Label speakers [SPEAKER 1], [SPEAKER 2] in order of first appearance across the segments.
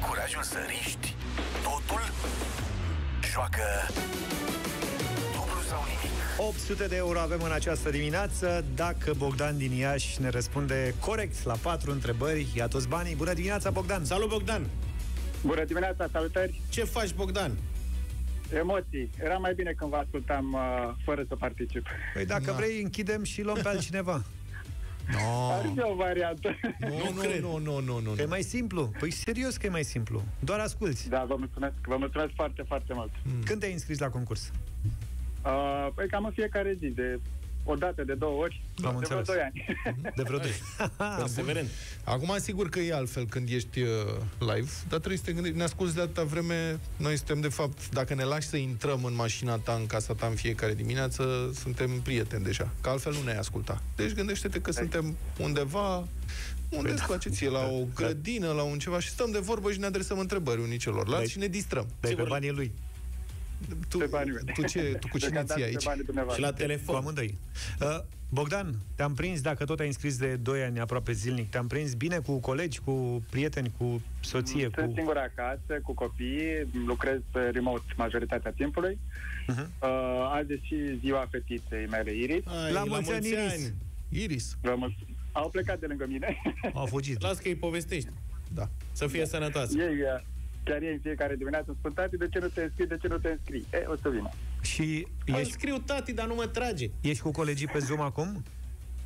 [SPEAKER 1] ai curajul să riști totul? Joacă dublu sau nimic.
[SPEAKER 2] 800 de euro avem în această dimineață Dacă Bogdan din Iași ne răspunde corect la patru întrebări Ia toți banii Bună dimineața, Bogdan!
[SPEAKER 3] Salut, Bogdan!
[SPEAKER 4] Bună dimineața, salutări!
[SPEAKER 3] Ce faci, Bogdan?
[SPEAKER 4] Emoții. Era mai bine când vă ascultam uh, fără să particip.
[SPEAKER 2] Păi dacă
[SPEAKER 5] Da.
[SPEAKER 2] vrei, închidem și luăm pe altcineva
[SPEAKER 5] No.
[SPEAKER 4] Ar fi o variantă.
[SPEAKER 5] Nu, nu,
[SPEAKER 3] cred.
[SPEAKER 5] nu, nu, nu, nu,
[SPEAKER 2] Că e
[SPEAKER 5] nu.
[SPEAKER 2] mai simplu Păi serios că e mai simplu Doar asculți
[SPEAKER 4] da, vă mulțumesc. Vă mulțumesc foarte, foarte mult.
[SPEAKER 2] Când te-ai înscris la concurs?
[SPEAKER 4] Uh, păi cam în fiecare zi, de o dată, de două ori.
[SPEAKER 2] Am
[SPEAKER 4] de vreo
[SPEAKER 2] înțeles.
[SPEAKER 4] doi ani.
[SPEAKER 2] De vreo doi
[SPEAKER 3] Perseverent.
[SPEAKER 5] Acum, sigur că e altfel când ești uh, live, dar trebuie să te gândești, ne asculti de atâta vreme, noi suntem, de fapt, dacă ne lași să intrăm în mașina ta, în casa ta, în fiecare dimineață, suntem prieteni deja, că altfel nu ne-ai asculta. Deci gândește-te că suntem undeva, unde îți place ție, la o grădină, la un ceva, și stăm de vorbă și ne adresăm întrebări unii celorlalți
[SPEAKER 2] Dai-
[SPEAKER 5] și ne distrăm.
[SPEAKER 2] Dai pe
[SPEAKER 3] Sigur.
[SPEAKER 2] banii lui
[SPEAKER 5] Tu,
[SPEAKER 4] Pe banii mei.
[SPEAKER 5] tu, ce, tu cu cine
[SPEAKER 4] Deocamdată
[SPEAKER 5] ții
[SPEAKER 4] pe
[SPEAKER 5] aici?
[SPEAKER 4] banii
[SPEAKER 3] Și
[SPEAKER 4] dumneavoastră.
[SPEAKER 3] la
[SPEAKER 2] Cu
[SPEAKER 3] telefon.
[SPEAKER 2] amândoi uh, Bogdan, te-am prins Dacă tot ai înscris de 2 ani aproape zilnic Te-am prins bine cu colegi, cu prieteni, cu soție
[SPEAKER 4] Sunt
[SPEAKER 2] cu...
[SPEAKER 4] singur acasă, cu copii, lucrez pe remote majoritatea timpului.
[SPEAKER 2] Mhm.
[SPEAKER 4] Uh, azi e și ziua fetiței mele, Iris.
[SPEAKER 3] Ai,
[SPEAKER 2] La mulți ani, Iris.
[SPEAKER 5] Iris.
[SPEAKER 4] Vă mulțumesc. Au plecat de lângă mine.
[SPEAKER 2] Au fugit
[SPEAKER 3] Las că îi povestești.
[SPEAKER 5] Da.
[SPEAKER 3] Să fie sănătoasă.
[SPEAKER 4] ei, uh, chiar ei în fiecare dimineață îmi spun, tati, de ce nu te înscrii, de ce nu te înscrii? E, o să vină.
[SPEAKER 2] Și
[SPEAKER 3] Îi
[SPEAKER 2] ești,
[SPEAKER 3] scriu tati, dar nu mă trage.
[SPEAKER 2] ești cu colegii pe Zoom acum?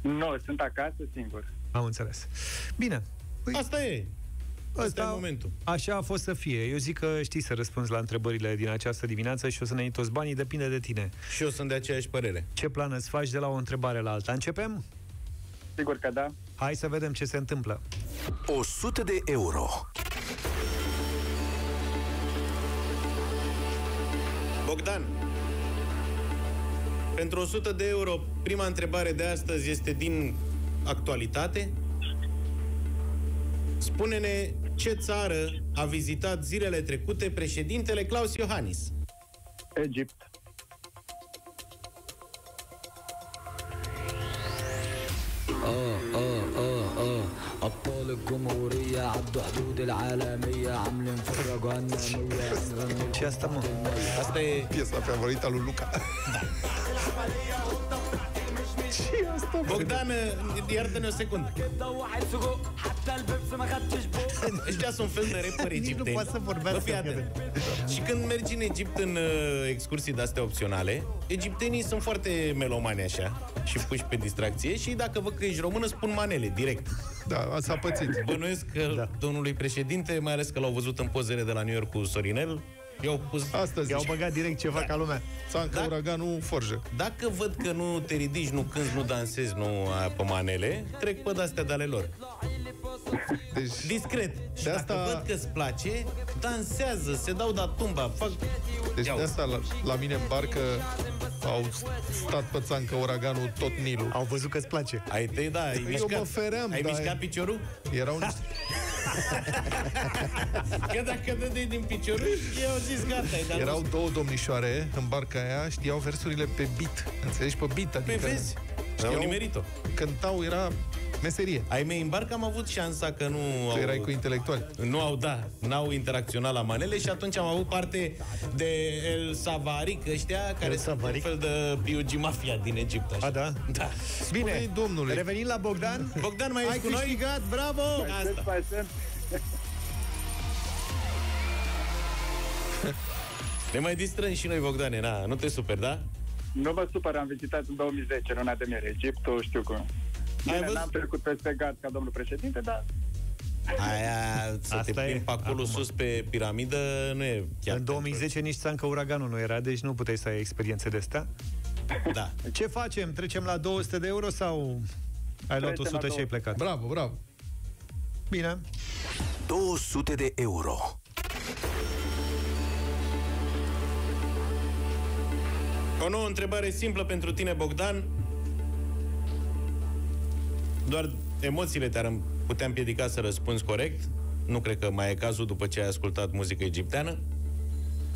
[SPEAKER 4] Nu, sunt acasă singur.
[SPEAKER 2] Am înțeles Bine Păi,
[SPEAKER 3] Asta e. Asta e momentul.
[SPEAKER 2] Așa a fost să fie. Eu zic că știi să răspunzi la întrebările din această dimineață și o să ne iei toți banii, depinde de tine.
[SPEAKER 3] Și eu sunt de aceeași părere.
[SPEAKER 2] Ce plan îți faci de la o întrebare la alta? Începem?
[SPEAKER 4] Sigur că da.
[SPEAKER 2] Hai să vedem ce se întâmplă.
[SPEAKER 1] 100 de euro.
[SPEAKER 3] Bogdan! Pentru 100 de euro, prima întrebare de astăzi este din actualitate. Spune-ne ce țară a vizitat zilele trecute președintele Claus Iohannis?
[SPEAKER 4] Egipt.
[SPEAKER 6] Oh, oh. الجمهورية عدوا حدود العالمية عاملين فرقة جهنمية نغني
[SPEAKER 2] Ce asta, mă?
[SPEAKER 3] Asta e...
[SPEAKER 5] Piesa favorită lui Luca.
[SPEAKER 3] Bogdan, uh, iartă-ne o secundă. Ăștia sunt fel de repări
[SPEAKER 2] egipteni. Nu poate să vorbească.
[SPEAKER 3] Și când mergi în Egipt în uh, excursii de-astea opționale, egiptenii sunt foarte melomani așa și puși pe distracție și dacă vă că ești română, spun manele, direct.
[SPEAKER 5] Da, s-a pățit.
[SPEAKER 3] Bănuiesc că da. domnului președinte, mai ales că l-au văzut în pozele de la New York cu Sorinel, i-au pus...
[SPEAKER 5] Astăzi
[SPEAKER 2] I-au băgat direct ceva ca lumea.
[SPEAKER 5] Țancă
[SPEAKER 3] Da.
[SPEAKER 5] uraganul forjă.
[SPEAKER 3] Dacă văd că nu te ridici, nu cânti, nu dansezi, nu ai pe manele, trec pe de-astea de ale lor.
[SPEAKER 5] Deci,
[SPEAKER 3] Discret. Și
[SPEAKER 5] De
[SPEAKER 3] dacă
[SPEAKER 5] asta-
[SPEAKER 3] văd că îți place, dansează, se dau de tumba, fac...
[SPEAKER 5] deci
[SPEAKER 3] Ia
[SPEAKER 5] de
[SPEAKER 3] uite.
[SPEAKER 5] asta la, la mine în barcă au stat pe țancă uraganul tot Nilul.
[SPEAKER 2] Au văzut că îți place.
[SPEAKER 3] Ai tăi, da, ai
[SPEAKER 5] Eu
[SPEAKER 3] mișcat.
[SPEAKER 5] mă feream,
[SPEAKER 3] Ai
[SPEAKER 5] da,
[SPEAKER 3] mișcat
[SPEAKER 5] e-
[SPEAKER 3] piciorul?
[SPEAKER 5] Erau niște...
[SPEAKER 3] Că dacă dădeai din piciorul, ei au zis gata, ai dat
[SPEAKER 5] Erau două domnișoare în barca aia, știau versurile pe beat. Înțelegi? Pe beat. Adică
[SPEAKER 3] Pe vezi? Au nimerit-o.
[SPEAKER 5] Cântau, era meserie.
[SPEAKER 3] Ai mei în barcă am avut șansa că nu
[SPEAKER 5] Că
[SPEAKER 3] au,
[SPEAKER 5] erai cu intelectuali.
[SPEAKER 3] nu au, da, n-au interacționat la manele și atunci am avut parte de El Savaric ăștia, care
[SPEAKER 2] El
[SPEAKER 3] sunt un
[SPEAKER 2] Savaric?
[SPEAKER 3] fel de P.U.G. Mafia din Egipt. Așa.
[SPEAKER 2] A, da?
[SPEAKER 3] Da.
[SPEAKER 2] Bine,
[SPEAKER 5] Spune-i domnului.
[SPEAKER 2] revenim la Bogdan.
[SPEAKER 3] Bogdan, mai
[SPEAKER 2] Ai
[SPEAKER 3] ești cu noi?
[SPEAKER 2] câștigat, bravo!
[SPEAKER 4] Sunt,
[SPEAKER 3] Asta.
[SPEAKER 4] mai sunt.
[SPEAKER 3] Ne mai distrăm și noi, Bogdane, na, nu te super, da?
[SPEAKER 4] Nu mă supăr, am vizitat în 2010, luna de miere, Egiptul, știu cum. Bine,
[SPEAKER 3] văzut?
[SPEAKER 4] n-am trecut peste gard ca domnul președinte, dar
[SPEAKER 3] Aia, să
[SPEAKER 2] Asta
[SPEAKER 3] te
[SPEAKER 2] e.
[SPEAKER 3] plimbi pe acolo
[SPEAKER 2] Acum.
[SPEAKER 3] sus pe piramidă, nu e chiar
[SPEAKER 2] În 2010 nici țancă uraganul nu era, deci nu puteai să ai experiențe de astea.
[SPEAKER 3] pentru- Da.
[SPEAKER 2] Ce facem? Trecem la 200 de euro sau ai luat
[SPEAKER 4] Trecem la
[SPEAKER 2] 100 și ai
[SPEAKER 4] 200.
[SPEAKER 2] plecat?
[SPEAKER 5] Bravo, bravo.
[SPEAKER 2] Bine.
[SPEAKER 1] 200 de euro.
[SPEAKER 3] O nouă întrebare simplă pentru tine, Bogdan. Doar emoțiile te-ar putea împiedica să răspunzi corect. Nu cred că mai e cazul după ce ai ascultat muzică egipteană.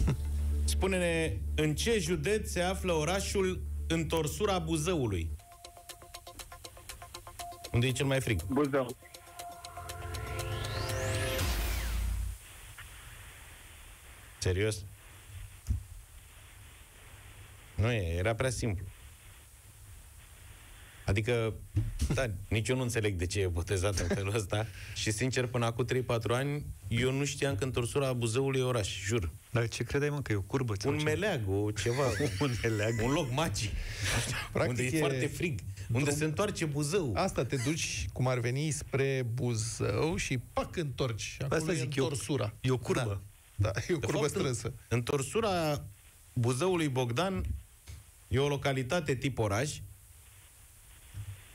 [SPEAKER 3] Spune-ne, în ce județ se află orașul Întorsura Buzăului? Unde e cel mai frig?
[SPEAKER 4] Buzău.
[SPEAKER 3] Serios? Nu e, era prea simplu. Adică, da, nici eu nu înțeleg de ce e botezat în felul ăsta și, sincer, până acum 3-4 ani, eu nu știam că întorsura Buzăului e oraș, jur.
[SPEAKER 2] Dar ce credeai, mă, că e o curbă? sau
[SPEAKER 3] Un
[SPEAKER 2] ce?
[SPEAKER 3] meleag, o ceva,
[SPEAKER 2] Un meleag.
[SPEAKER 3] un loc magic,
[SPEAKER 5] Practic
[SPEAKER 3] unde e,
[SPEAKER 5] e
[SPEAKER 3] foarte frig, unde
[SPEAKER 5] drum-
[SPEAKER 3] se întoarce Buzău.
[SPEAKER 5] Asta, te duci, cum ar veni, spre Buzău și pac, întorci. Acolo
[SPEAKER 2] Asta
[SPEAKER 5] e
[SPEAKER 2] zic, e o,
[SPEAKER 5] întorsura.
[SPEAKER 2] e o curbă.
[SPEAKER 5] Da, e o
[SPEAKER 3] De
[SPEAKER 5] curbă
[SPEAKER 3] fapt,
[SPEAKER 5] strânsă.
[SPEAKER 3] Întorsura Buzăului Bogdan e o localitate tip oraș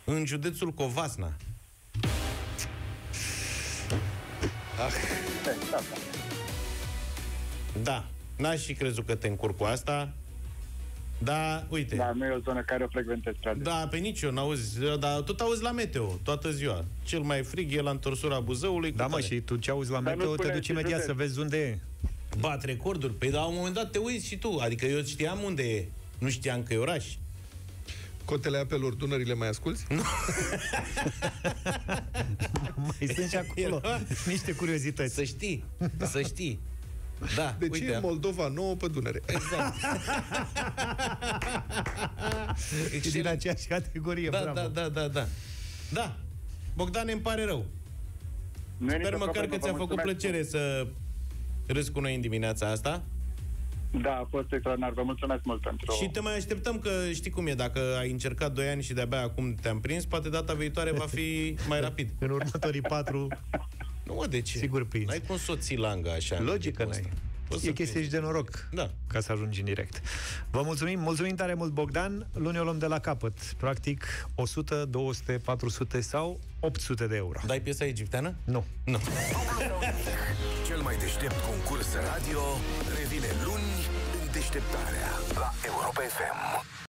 [SPEAKER 3] în județul Covasna. Da, n-aș fi crezut că te încurc cu asta, dar uite.
[SPEAKER 4] Da, nu e o zonă care o frecventez prea des.
[SPEAKER 3] Da, pe nici eu n-auzi, dar tot auzi la meteo, toată ziua. Cel mai frig e la întorsura Buzăului.
[SPEAKER 2] Da,
[SPEAKER 3] cu
[SPEAKER 2] mă,
[SPEAKER 3] tare.
[SPEAKER 2] și tu ce auzi la
[SPEAKER 4] Dar nu
[SPEAKER 2] meteo, te
[SPEAKER 4] spune
[SPEAKER 2] duci
[SPEAKER 4] ce
[SPEAKER 2] imediat
[SPEAKER 4] județ.
[SPEAKER 2] să vezi unde e.
[SPEAKER 3] Bat recorduri. Păi, la un moment dat te uiți și tu. Adică eu știam unde e. Nu știam că e oraș.
[SPEAKER 5] Cotele apelor Dunările mai asculți?
[SPEAKER 2] Mai sunt și acolo
[SPEAKER 3] Era-
[SPEAKER 2] niște curiozități.
[SPEAKER 3] Să știi, să știi. Da,
[SPEAKER 5] Deci
[SPEAKER 3] uite.
[SPEAKER 5] e Moldova nouă pe Dunăre.
[SPEAKER 3] Exact.
[SPEAKER 2] Și din
[SPEAKER 3] Excelent.
[SPEAKER 2] aceeași categorie,
[SPEAKER 3] Da,
[SPEAKER 2] bravo.
[SPEAKER 3] da, da, da, da. Da. Bogdan, îmi pare rău.
[SPEAKER 4] Nu e
[SPEAKER 3] Sper
[SPEAKER 4] nicio
[SPEAKER 3] măcar
[SPEAKER 4] problemă,
[SPEAKER 3] că
[SPEAKER 4] vă
[SPEAKER 3] ți-a făcut
[SPEAKER 4] mulțumesc.
[SPEAKER 3] plăcere să râzi cu noi în dimineața asta.
[SPEAKER 4] Da, a fost extraordinar. Vă mulțumesc mult pentru...
[SPEAKER 3] Și te mai așteptăm că știi cum e, dacă ai încercat 2 ani și de-abia acum te-am prins, poate data viitoare va fi mai rapid.
[SPEAKER 2] În următorii patru,
[SPEAKER 3] Nu mă, de ce?
[SPEAKER 2] Sigur prins.
[SPEAKER 3] N-ai cum să o ții langa așa. în
[SPEAKER 2] logică
[SPEAKER 3] ritmul
[SPEAKER 2] n-ai.
[SPEAKER 3] ăsta. Poți
[SPEAKER 2] E
[SPEAKER 3] să
[SPEAKER 2] chestie și
[SPEAKER 3] prinzi.
[SPEAKER 2] de noroc
[SPEAKER 3] Da.
[SPEAKER 2] ca să ajungi în direct. Vă mulțumim, mulțumim tare mult, Bogdan. Luni o luăm de la capăt. Practic 100, 200, 400 sau 800 de euro.
[SPEAKER 3] Dai piesa egipteană?
[SPEAKER 2] Nu.
[SPEAKER 3] Nu.
[SPEAKER 1] Cel mai deștept concurs radio revine luni în deșteptarea la Europa FM.